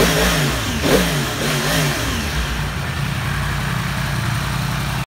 Yeah.